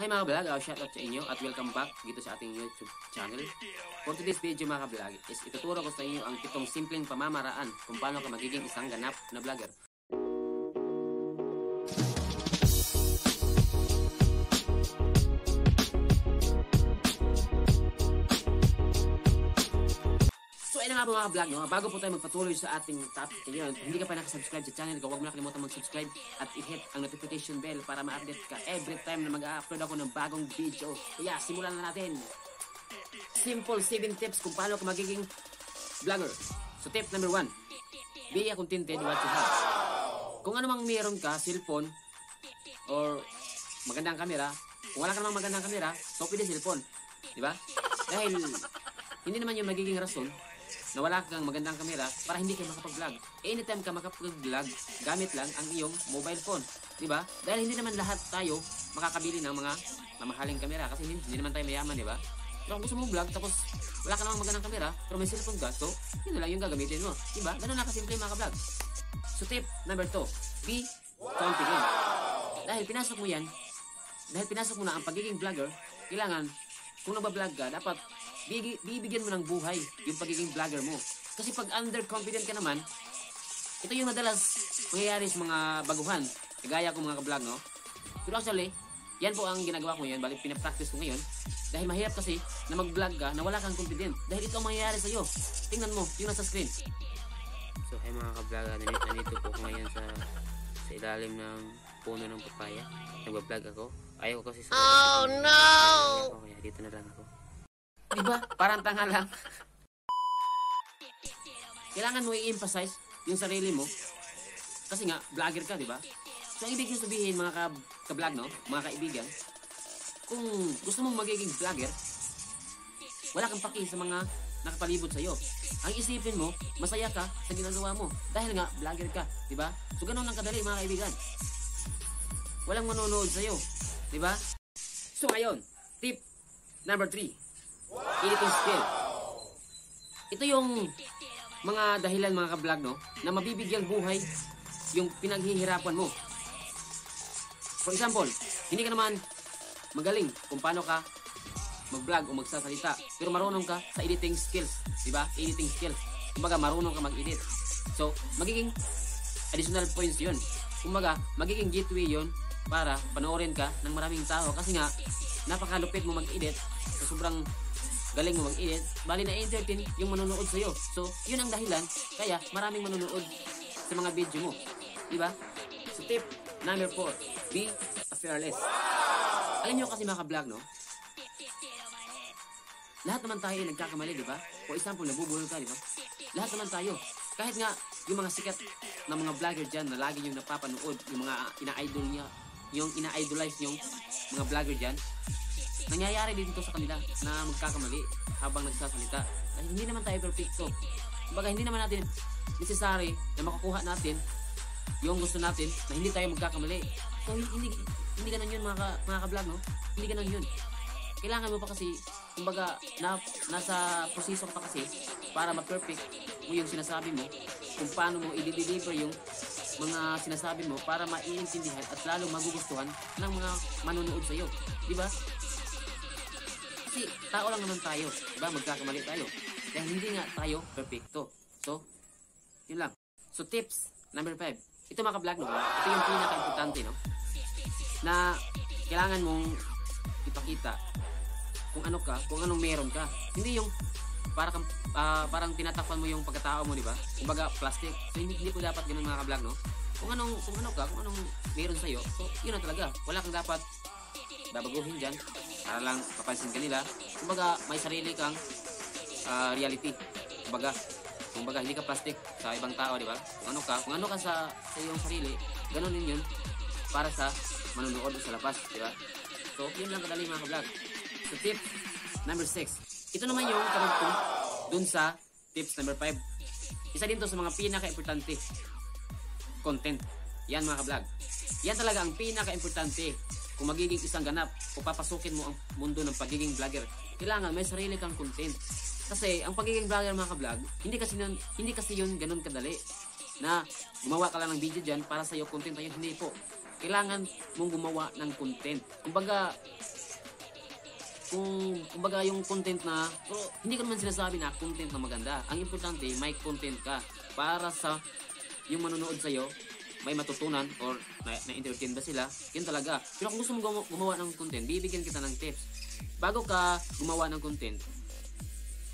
Hi mga vlog, uh, shout out sa inyo at welcome back dito sa ating YouTube channel. For today's video mga vlog is ituturo ko sa inyo ang pitong simpleng pamamaraan kung paano ka magiging isang ganap na vlogger. Nga mga vlog, no? bago po tayo magpatuloy sa ating topic ngayon, kung hindi ka pa nakasubscribe sa channel ko, huwag mo na kalimutan mag-subscribe at i-hit ang notification bell para ma-update ka every time na mag-upload ako ng bagong video. Kaya simulan na natin. Simple 7 tips kung paano ka magiging vlogger. So tip number 1, be contented what you have. Kung ano mang meron ka, cellphone, or magandang kamera, kung wala ka namang magandang kamera, so pwede cellphone. Di ba? Dahil hindi naman yung magiging rason na wala kang magandang kamera para hindi ka makapag-vlog. Anytime ka makapag-vlog, gamit lang ang iyong mobile phone. Di ba? Dahil hindi naman lahat tayo makakabili ng mga mamahaling kamera kasi hindi, hindi naman tayo mayaman, di ba? Pero kung gusto mo vlog tapos wala ka namang magandang kamera pero may cellphone ka, so yun lang yung gagamitin mo. Di ba? Ganun na kasimple mga ka-vlog. So tip number 2, be confident. Dahil pinasok mo yan, dahil pinasok mo na ang pagiging vlogger, kailangan kung nagbablog ka, dapat bibigyan mo ng buhay yung pagiging vlogger mo. Kasi pag underconfident ka naman, ito yung madalas mangyayari sa mga baguhan. Kagaya ko mga ka-vlog, no? Pero actually, yan po ang ginagawa ko ngayon, balik pinapractice ko ngayon. Dahil mahirap kasi na mag-vlog ka na wala kang confident. Dahil ito ang mangyayari sa'yo. Tingnan mo, yung nasa screen. So, hey mga ka-vlog, nandito, nandito po ako ngayon sa sa ilalim ng puno ng papaya. Nagbablog ako. Ayaw ko kasi sa... Oh no! Kaya dito na lang ako. Di ba? Parang tanga lang. Kailangan mo i-emphasize yung sarili mo. Kasi nga, vlogger ka, di ba? So, ang ibig sabihin, mga ka, ka-vlog, no? Mga kaibigan, kung gusto mong magiging vlogger, wala kang paki sa mga nakapalibot sa'yo. Ang isipin mo, masaya ka sa ginagawa mo. Dahil nga, vlogger ka, di ba? So, ganun lang kadali, mga kaibigan. Walang manonood sa'yo, di ba? So, ngayon, tip number 3 editing skill. Ito yung mga dahilan mga ka-vlog no, na mabibigyang buhay yung pinaghihirapan mo. For example, hindi ka naman magaling kung paano ka mag-vlog o magsasalita, pero marunong ka sa editing skills, di ba? Editing skills. Kumbaga, marunong ka mag-edit. So, magiging additional points yun. Kumbaga, magiging gateway yun para panoorin ka ng maraming tao kasi nga, napakalupit mo mag-edit sa sobrang galing mo mag-edit, bali na entertain yung manonood sa'yo. So, yun ang dahilan, kaya maraming manonood sa mga video mo. Di ba? So, tip number 4, be fearless. Alam nyo kasi mga vlog no? Lahat naman tayo ay nagkakamali, di ba? For example, nabubuhol ka, di ba? Lahat naman tayo. Kahit nga, yung mga sikat na mga vlogger dyan na lagi yung napapanood, yung mga ina-idol niya, yung ina-idolize yung mga vlogger dyan, nangyayari din to sa kanila na magkakamali habang nagsasalita. Dahil hindi naman tayo perfecto. Kumbaga, hindi naman natin necessary na makukuha natin yung gusto natin na hindi tayo magkakamali. So, hindi, hindi ganun yun mga, ka, mga ka-vlog, no? Hindi ganun yun. Kailangan mo pa kasi, kumbaga, na, nasa proseso pa kasi para ma-perfect mo yung sinasabi mo kung paano mo i-deliver yung mga sinasabi mo para maiintindihan at lalo magugustuhan ng mga manonood sa'yo. Di ba? Kasi tao lang naman tayo. Diba? Magkakamali tayo. Dahil hindi nga tayo perfecto. So, yun lang. So, tips number 5. Ito mga vlog no? Ito yung pinaka-importante, no? Na kailangan mong ipakita kung ano ka, kung anong meron ka. Hindi yung para kang, ah, parang tinatakpan mo yung pagkatao mo, di ba? Kumbaga, plastic. So, hindi, hindi po dapat ganun mga ka-vlog, no? Kung anong, kung ano ka, kung anong meron sa'yo, so, yun na talaga. Wala kang dapat babaguhin dyan para lang kapansin ka nila. Kumbaga, may sarili kang ah, reality. Kumbaga, kumbaga, hindi ka plastic sa ibang tao, di ba? Kung ano ka, kung ano ka sa, sa iyong sarili, ganun din yun para sa manunood sa labas, di ba? So, yun lang kadali mga ka-vlog. So, tip number 6. Ito naman yung karugtong dun sa tips number 5. Isa din to sa mga pinaka-importante. Content. Yan mga ka-vlog. Yan talaga ang pinaka-importante kung magiging isang ganap o papasukin mo ang mundo ng pagiging vlogger. Kailangan may sarili kang content. Kasi ang pagiging vlogger mga ka-vlog, hindi kasi yun, hindi kasi yun ganun kadali na gumawa ka lang ng video dyan para sa iyo content na yun. Hindi po. kailangan mong gumawa ng content. Kumbaga, kung kumbaga yung content na pero hindi ko naman sinasabi na content na maganda. Ang importante, may content ka para sa yung manonood sa iyo may matutunan or na, na-entertain ba sila, yun talaga. Pero kung gusto mo gumawa, ng content, bibigyan kita ng tips. Bago ka gumawa ng content,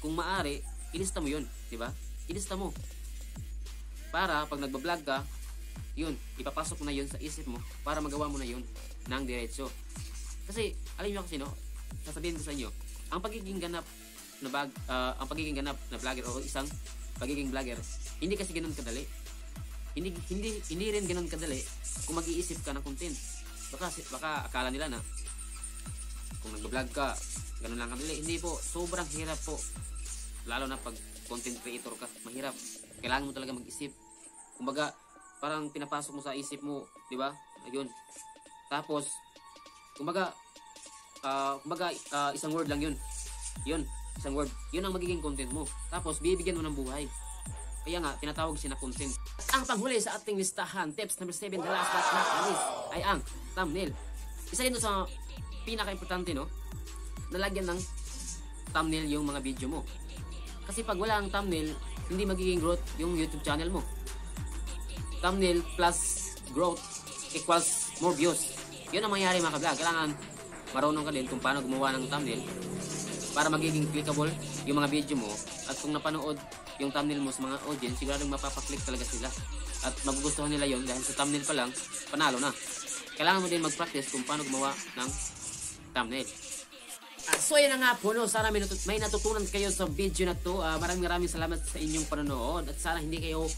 kung maaari, ilista mo yun, di ba? Ilista mo. Para pag nagbablog ka, yun, ipapasok na yun sa isip mo para magawa mo na yun ng diretso. Kasi, alam niyo kasi no, sasabihin ko sa inyo, ang pagiging ganap na bag, ah, ang pagiging ganap na vlogger o isang pagiging vlogger, hindi kasi ganoon kadali. Hindi hindi hindi rin ganoon kadali kung mag-iisip ka ng content. Baka baka akala nila na kung nag-vlog ka, ganun lang kadali. Hindi po, sobrang hirap po. Lalo na pag content creator ka, mahirap. Kailangan mo talaga mag-isip. Kumbaga, parang pinapasok mo sa isip mo, di ba? Ayun. Tapos, kumbaga, ah, kumbaga, ah, isang word lang yun. Yun, isang word. Yun ang magiging content mo. Tapos, bibigyan mo ng buhay. Kaya nga, tinatawag siya na content. Ang panghuli sa ating listahan, tips number 7, the last but not least, ay ang thumbnail. Isa yun sa pinaka-importante, no? Nalagyan ng thumbnail yung mga video mo. Kasi pag wala ang thumbnail, hindi magiging growth yung YouTube channel mo. Thumbnail plus growth equals more views. Yun ang mangyayari mga kablog. Kailangan marunong ka din kung paano gumawa ng thumbnail para magiging clickable yung mga video mo at kung napanood yung thumbnail mo sa mga audience, siguradong mapapaklik talaga sila at magugustuhan nila yon dahil sa thumbnail pa lang, panalo na. Kailangan mo din mag-practice kung paano gumawa ng thumbnail. Ah, so yan na nga po, no? sana may, natut- may natutunan kayo sa video na to. Ah, maraming maraming salamat sa inyong panonood at sana hindi kayo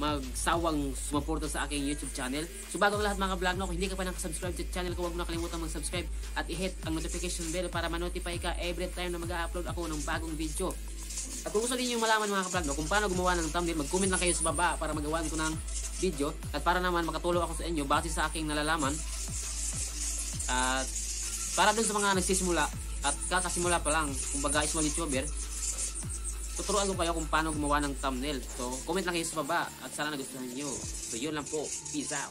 magsawang sumuporta sa aking YouTube channel. So bago ang lahat mga vlog no, kung hindi ka pa nakasubscribe sa channel ko, huwag mo na kalimutan mag-subscribe at i-hit ang notification bell para ma-notify ka every time na mag-upload ako ng bagong video. At kung gusto niyo malaman mga ka-vlog no, kung paano gumawa ng thumbnail, mag-comment lang kayo sa baba para magawan ko ng video at para naman makatulong ako sa inyo base sa aking nalalaman. At para dun sa mga nagsisimula at kakasimula pa lang, kumbaga small YouTuber, tuturuan ko kayo kung paano gumawa ng thumbnail. So, comment lang kayo sa baba at sana nagustuhan nyo. So, yun lang po. Peace out.